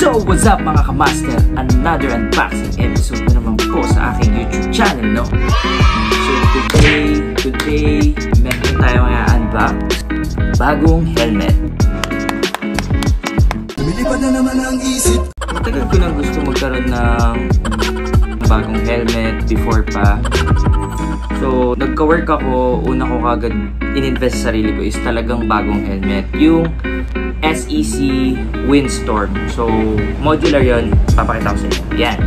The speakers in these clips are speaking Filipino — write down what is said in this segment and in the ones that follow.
So, what's up mga kamaster? Another unboxing episode na naman po sa aking YouTube channel, no? So, today, today, meron tayo mga unbox bagong helmet. Lumilipad na naman ang isip Matagal ko nang gusto magkaroon ng bagong helmet before pa. So, nagka-work ako, una ko kagad ininvest sa sarili ko is talagang bagong helmet. Yung SEC Windstorm. So, modular yon Papakita ko sa inyo. Yan.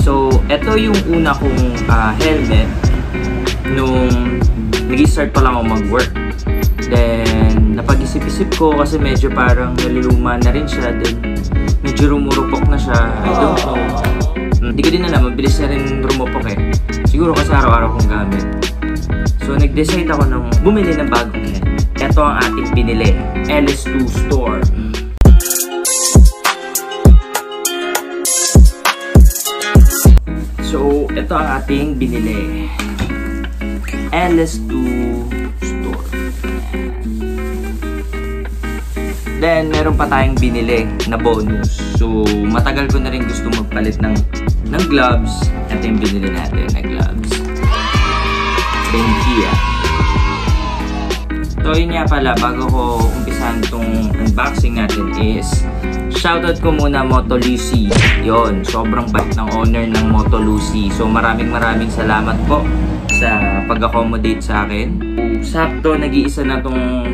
So, ito yung una kong ah, helmet nung nag-start pa lang ako mag-work. Then, napag-isip-isip ko kasi medyo parang naluluma na rin siya. Then, medyo rumurupok na siya. I don't know. Hmm, Hindi ko din alam, mabilis na rin rumupok eh. Siguro kasi araw-araw kong gamit. So, nag-decide ako nung bumili ng bagong helmet. Ito ang ating binili. LS2 Store. So, ito ang ating binili. LS2 Store. Then, meron pa tayong binili na bonus. So, matagal ko na rin gusto magpalit ng, ng gloves. Ito yung binili natin na gloves. Benkia. So, yun nga pala, bago ko umpisahan itong unboxing natin is, shoutout ko muna Moto Lucy. Yon, sobrang bait ng owner ng Moto Lucy. So, maraming maraming salamat po sa pag-accommodate sa akin. Sakto, nag-iisa na tong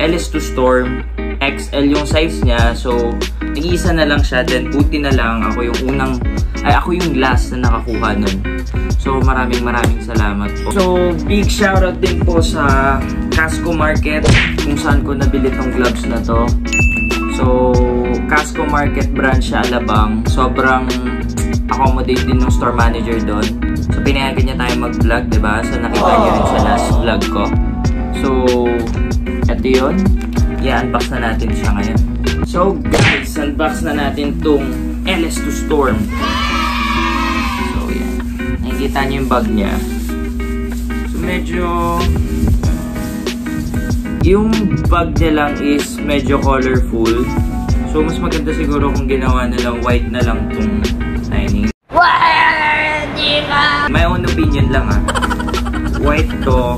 LS2 Storm. XL yung size niya. So, nag-iisa na lang siya. Then, buti na lang ako yung unang, ay ako yung last na nakakuha nun. So, maraming maraming salamat po. So, big shoutout din po sa Casco Market kung saan ko nabili tong gloves na to. So, Casco Market branch sa Alabang. Sobrang accommodate din ng store manager doon. So, pinayagan niya tayo mag-vlog, di ba? So, nakita niyo rin sa last vlog ko. So, eto yun. I-unbox na natin siya ngayon. So, guys, unbox na natin tong LS2 Storm. Nakikita niyo yung bag niya. So, medyo... Yung bag niya lang is medyo colorful. So, mas maganda siguro kung ginawa na lang white na lang tong lining. My own opinion lang ah. White to,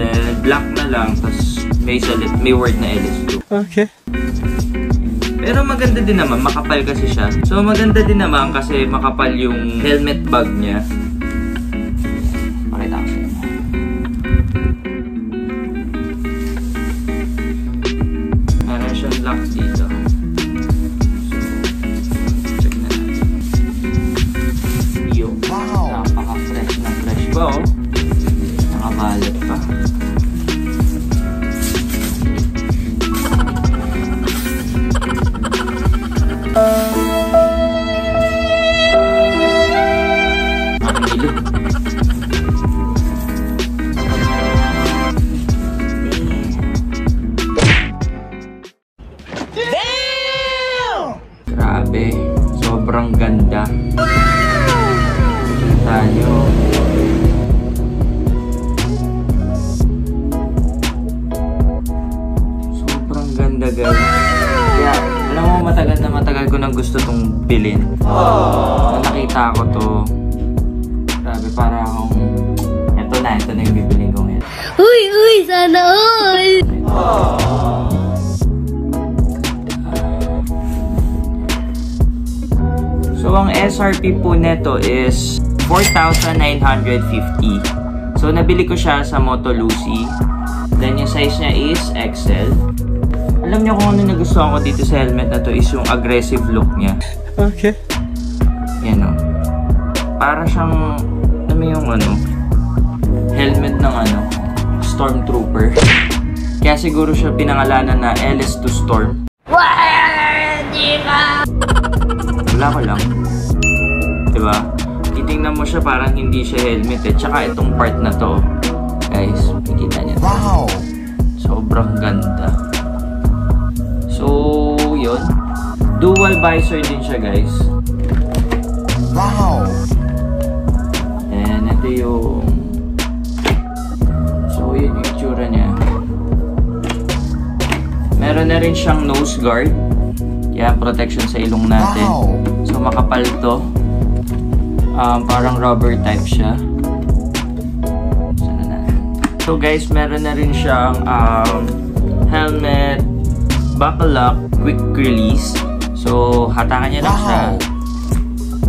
then black na lang, tapos may salit, may word na LS2. Okay Pero maganda din naman, makapal kasi siya. So maganda din naman kasi makapal yung helmet bag niya. Ko to, grabe, para akong, eto na, eto na yung bibilin ko ngayon. Uy, uy, sana all! So, ang SRP po neto is 4,950. So, nabili ko siya sa Moto Lucy. Then, yung size niya is XL. Alam niyo kung ano nagustuhan ko dito sa helmet na to is yung aggressive look niya. Okay Yan o. Para siyang, mo yung ano, helmet ng ano, Stormtrooper. Kaya siguro siya pinangalanan na LS2 Storm. Wala ko lang. Diba? Titingnan mo siya parang hindi siya helmet eh. Tsaka itong part na to. Guys, makikita niyo. Wow Sobrang ganda. So, yun. Dual visor din siya guys. Wow Meron na rin siyang nose guard. Yan, protection sa ilong natin. So, makapal to. Um, parang rubber type siya. So, guys, meron na rin siyang um, helmet, buckle lock, quick release. So, hatakan niya lang siya.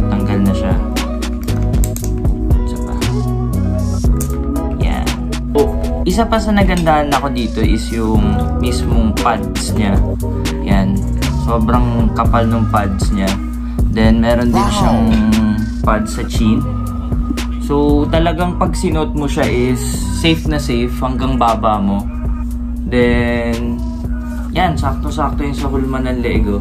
Tanggal na siya. Isa pa sa nagandahan ako dito is yung mismong pads niya. Yan. Sobrang kapal ng pads niya. Then, meron din siyang pads sa chin. So, talagang pag sinuot mo siya is safe na safe hanggang baba mo. Then, yan, sakto-sakto yung sa hulma ng Lego.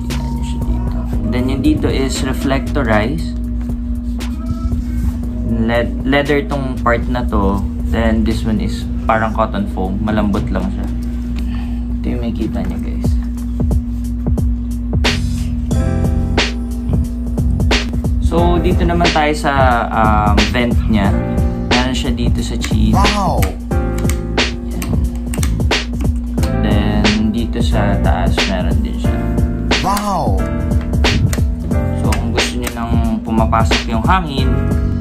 Kita nyo siya dito. Then, yung dito is reflectorized. Le leather tong part na to. Then, this one is parang cotton foam. Malambot lang siya. Ito yung makikita nyo, guys. So, dito naman tayo sa um, vent niya. Meron siya dito sa chin. Wow! Then, dito sa taas, meron din siya. Wow! So, kung gusto niyo nang pumapasok yung hangin,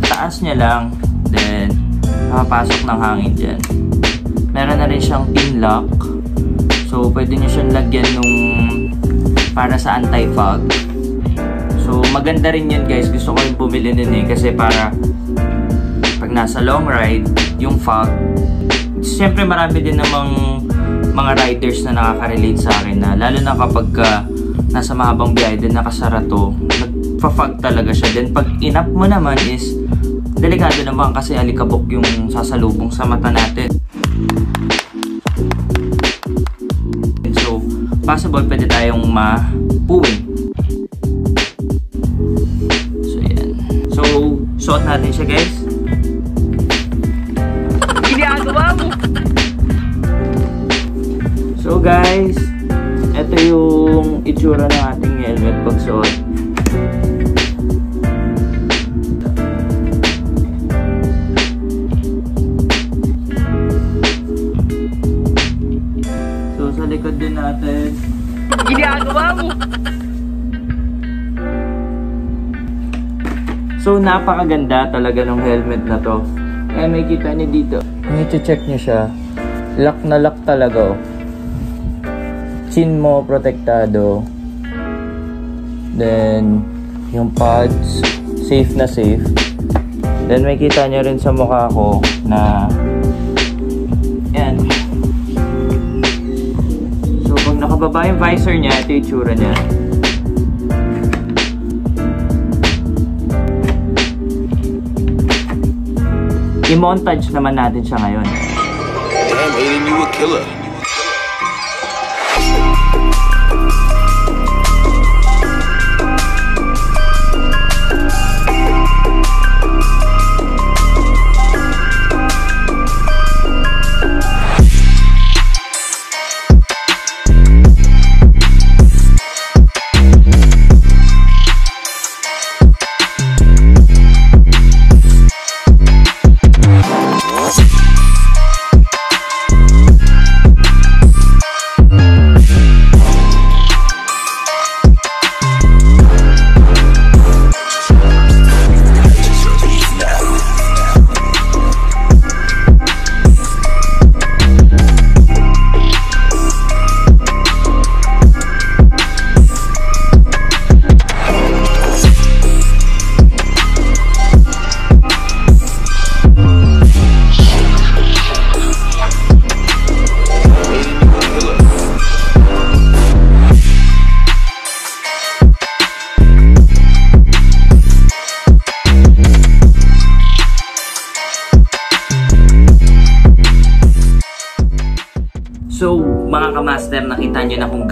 taas niya lang, then, makapasok ng hangin dyan. Meron na rin siyang pin lock. So, pwede niyo siyang lagyan nung para sa anti-fog. So, maganda rin yan guys. Gusto ko rin bumili nun eh. Kasi para pag nasa long ride, yung fog, siyempre marami din namang mga riders na nakaka-relate sa akin na lalo na kapag ka nasa mahabang biyahe din nakasara to, nagpa-fog talaga siya. Then pag inap mo naman is delikado naman kasi alikabok yung sasalubong sa mata natin. So, possible pwede tayong mapuwing. So, yan. So, suot natin siya guys. Ginagawa mo! So guys, ito yung itsura ng ating helmet pag suot. Natin, Ginagawa mo! So, napakaganda talaga ng helmet na to. Kaya may kita niyo dito. Kung i-check niyo siya, lock na lock talaga. oh. Chin mo, protektado. Then, yung pads, safe na safe. Then, may kita niyo rin sa mukha ko na Nakababa yung visor niya, ito yung itsura niya. I-montage naman natin siya ngayon. Damn, Aiden, you a killer.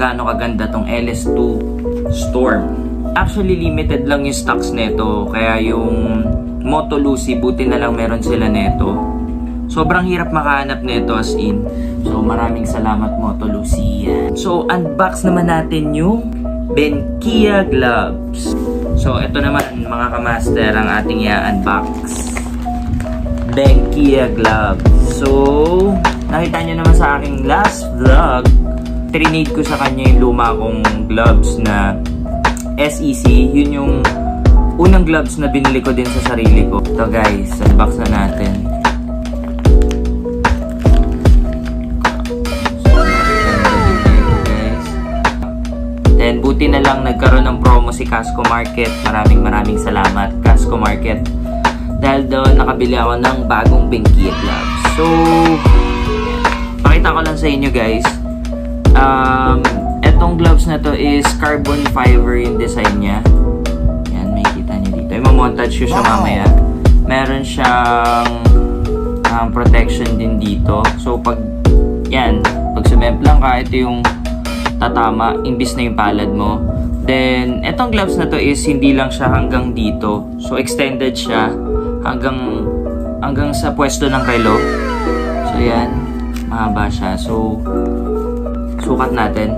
Gaano kaganda tong LS2 Storm. Actually, limited lang yung stocks nito. Kaya yung Moto Lucy, buti na lang meron sila neto. Sobrang hirap makahanap nito as in. So, maraming salamat Moto Lucy. So, unbox naman natin yung Benkia Gloves. So, ito naman mga kamaster ang ating i-unbox. Benkia Gloves. So, nakita nyo naman sa aking last vlog, trinade ko sa kanya yung luma kong gloves na SEC. Yun yung unang gloves na binili ko din sa sarili ko. Ito guys, unbox na natin. Then, buti na lang nagkaroon ng promo si Casco Market. Maraming maraming salamat, Casco Market. Dahil doon, nakabili ako ng bagong Benkia gloves. So, pakita ko lang sa inyo guys. Um, etong gloves na to is carbon fiber yung design niya. Yan, may kita niyo dito. I-montage ko siya mamaya. Meron siyang um, protection din dito. So, pag yan, pag sumemplang ka, ito yung tatama, imbis na yung palad mo. Then, etong gloves na to is hindi lang siya hanggang dito. So, extended siya hanggang hanggang sa pwesto ng relo. So, yan. Mahaba siya. So, sukat natin.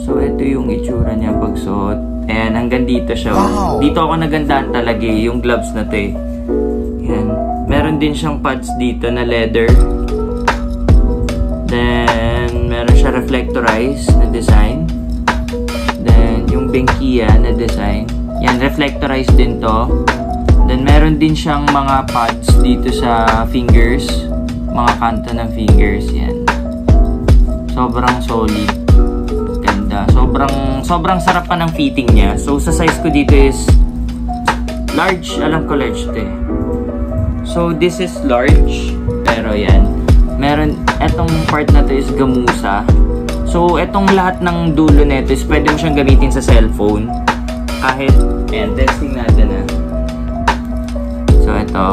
So, ito yung itsura niya pag suot. Ayan, hanggang dito siya. oh. Dito ako nagandaan talaga eh, yung gloves na to eh. Yan. Meron din siyang pads dito na leather. Then, meron siya reflectorized na design. Then, yung Benkia na design. Yan, reflectorized din to. Then, meron din siyang mga pads dito sa fingers. Mga kanto ng fingers. Yan. Sobrang solid. Ganda. Sobrang, sobrang sarap pa ng fitting niya. So, sa size ko dito is large. Alam ko large to eh. So, this is large. Pero yan. Meron, etong part na to is gamusa. So, etong lahat ng dulo nito is pwede mo siyang gamitin sa cellphone. Kahit, ayan, testing natin ah. So, ito.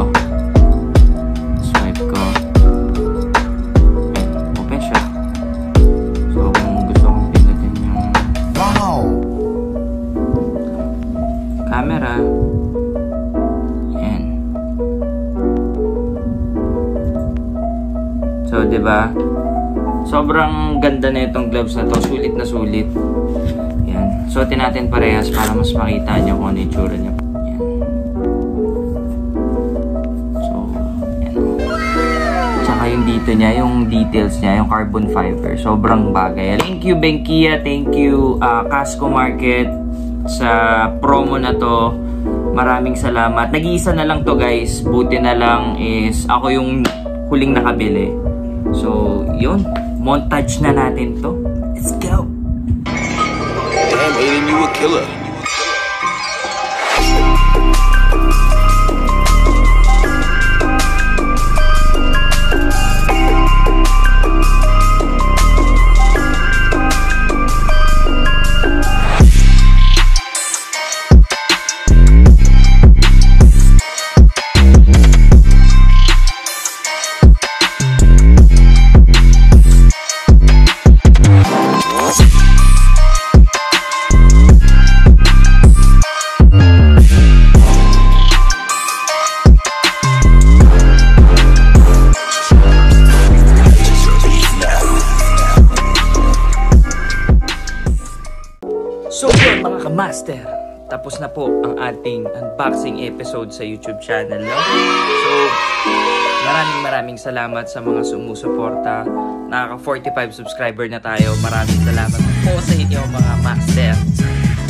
Sobrang ganda na itong gloves na to, sulit na sulit. Yan. Suotin natin parehas para mas makita nyo kung ano yung tsura nyo. Yan. So, yan. Tsaka yung dito niya, yung details niya, yung carbon fiber, sobrang bagay. Thank you Benkia, thank you uh, Casco Market sa promo na to. Maraming salamat. Nag-iisa na lang to guys. Buti na lang is ako yung huling nakabili. So, yun. Montage na natin to. Let's go! Damn, Aiden, you a killer. Po ang ating unboxing episode sa YouTube channel. No? So, maraming maraming salamat sa mga sumusuporta. Nakaka 45 subscriber na tayo. Maraming salamat po sa inyo mga master.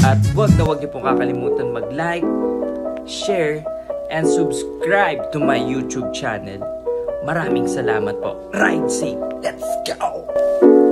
At wag na wag niyo pong kakalimutan mag-like, share, and subscribe to my YouTube channel. Maraming salamat po. Ride safe. Let's go!